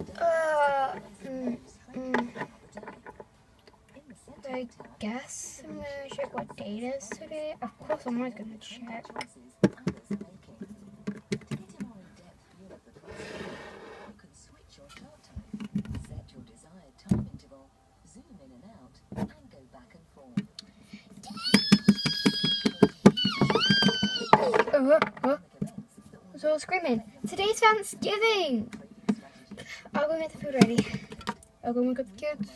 Uh, mm, mm. I guess I'm gonna check what date is today. Of course, I'm always gonna check. Uh, uh, so screaming. Today's Thanksgiving. I'll go get the food ready. I'll go wake up the kids.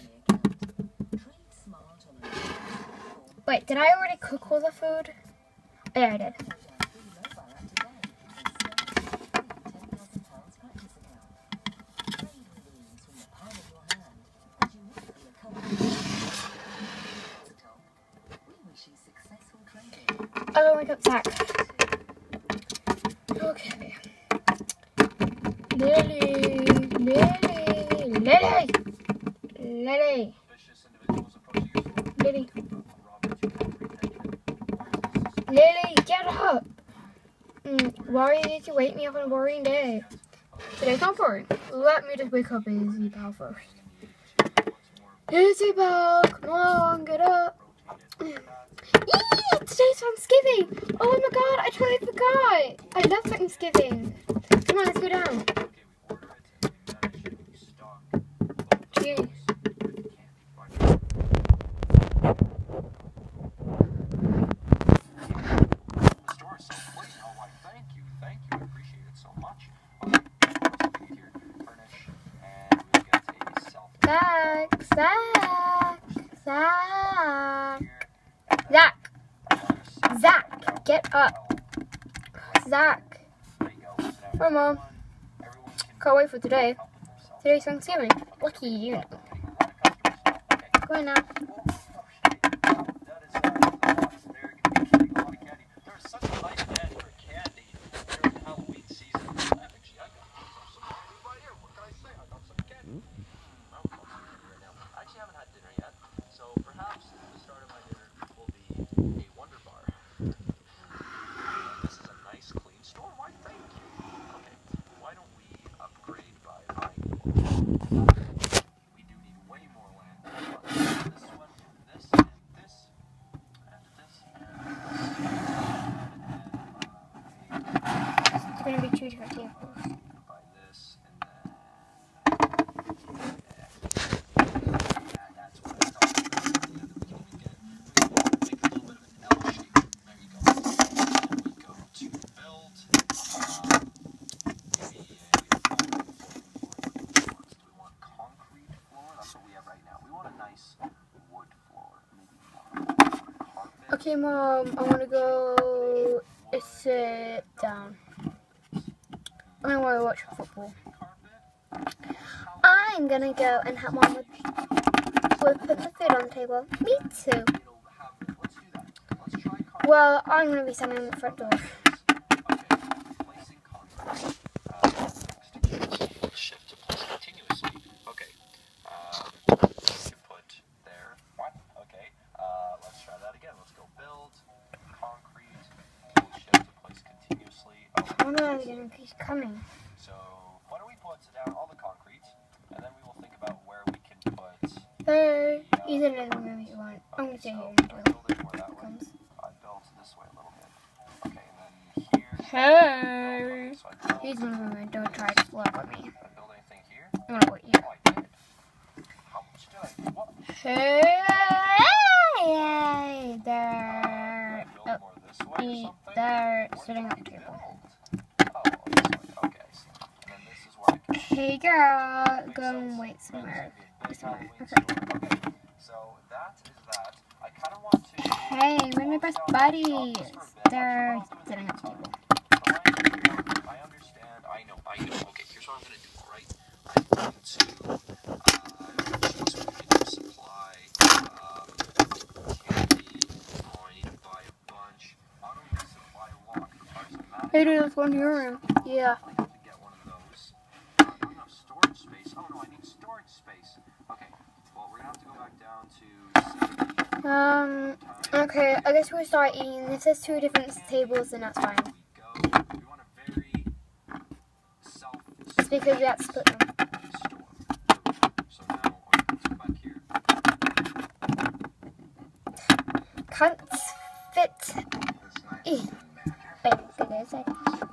Wait, did I already cook all the food? Oh, yeah, I did. I'll go up Zach. Okay. Lily, Lily, Lily, Lily, Lily, get up! Mm, why did you wake me up on a boring day? Today's not boring. Let me just wake up Isabel first. Isabel, come on, get up. Yee! Today's Thanksgiving! Oh my god, I totally forgot! I love Thanksgiving. Come on, let's go down. Zach, Zach, Zach, Zach. Zach, get up. Zach, Hi, Mom. can Can't wait for today. Today's Thanksgiving. Lucky you. Go on now. That is, uh, the box there. You're gonna be getting a lot of candy. There's such a nice ad for candy during the Halloween season. Actually, I got some candy right here. What can I say? I got some candy. Well, I'll see you right now. I actually haven't had dinner yet, so perhaps the start of my dinner will be a Wonder Bar. This is a nice, clean store. Why, thank you. Okay, why don't we upgrade by buying more? We do need way more land. This one, this, and this, and this, and this. It's gonna be two different tables. Buy this, and then. Yeah, that's what I thought. Yeah, then we can make it. We can make a little bit of an L shape. There you go. And we go to build. Um, maybe a floor. Do we want concrete floor? That's what we have right now. We want a nice wood floor. Maybe not carpet. Okay, Mom, I wanna go sit down. I wanna watch football. I'm gonna go and help Mom with, with putting the food on the table. Me too. It'll have. Let's do that. Let's try carpet. Well, I'm gonna be standing in the front door. Okay, placing concrete. Uh, shift to place continuously. Okay. Um, you put there. What? Okay. Uh, let's try that again. Let's go build concrete. Shift to place continuously. I Oh, wonder why they're gonna keep coming. so why don't we put down all the concrete, and then we will think about where we can put. Hey, you said it in the room you want. I'm gonna stay so here build it more that it comes. I built this way a little bit. Okay, and then here. Hey, So he's gonna and don't try to flirt with me. I build anything here. I'm gonna what you. Oh, I did. How much did I? What? Hey, there. Build Oh, more this he, they're sitting on the table. build? Oh, this way. Okay, I see. And then this is where I can. Hey, girl, go and wait somewhere. a somewhere. Hey, we're my best buddies. They're sitting at the table. I understand. I know. I know. Okay, here's what I'm gonna do. All right. I'm going to. Hey, dude, let's go into your room. Yeah. Um, okay, I guess we'll start eating. If there's two different tables, then that's fine. It's because we had to split them. Can't fit. Wait, did I?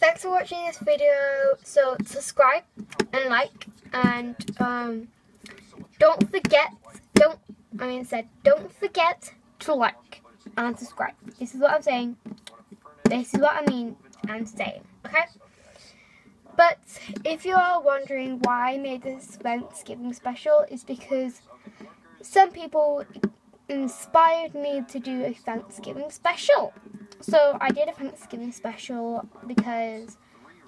Thanks for watching this video. So subscribe and like and um don't forget don't I mean said don't forget to like and subscribe. This is what I'm saying. This is what I mean and saying. Okay? But if you are wondering why I made this Thanksgiving special, it's because some people inspired me to do a Thanksgiving special. So I did a Thanksgiving special because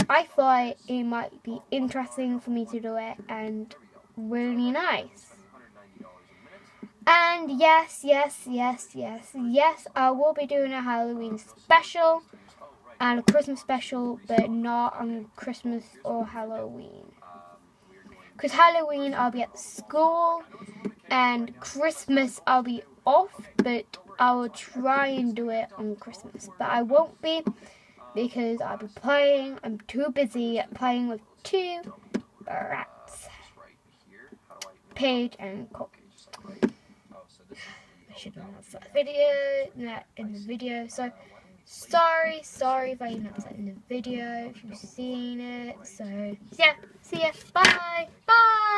I thought it might be interesting for me to do it and really nice. And yes, yes, yes, yes, yes, I will be doing a Halloween special and a Christmas special, but not on Christmas or Halloween. Because Halloween I'll be at school and Christmas I'll be off, but I will try and do it on Christmas. But I won't be because I'll be playing. I'm too busy playing with two rats? Paige and Cole. Oh, so this is I should have that video in the video. So sorry, sorry if I announced that in the video if you've seen it. So yeah, see ya. Bye bye.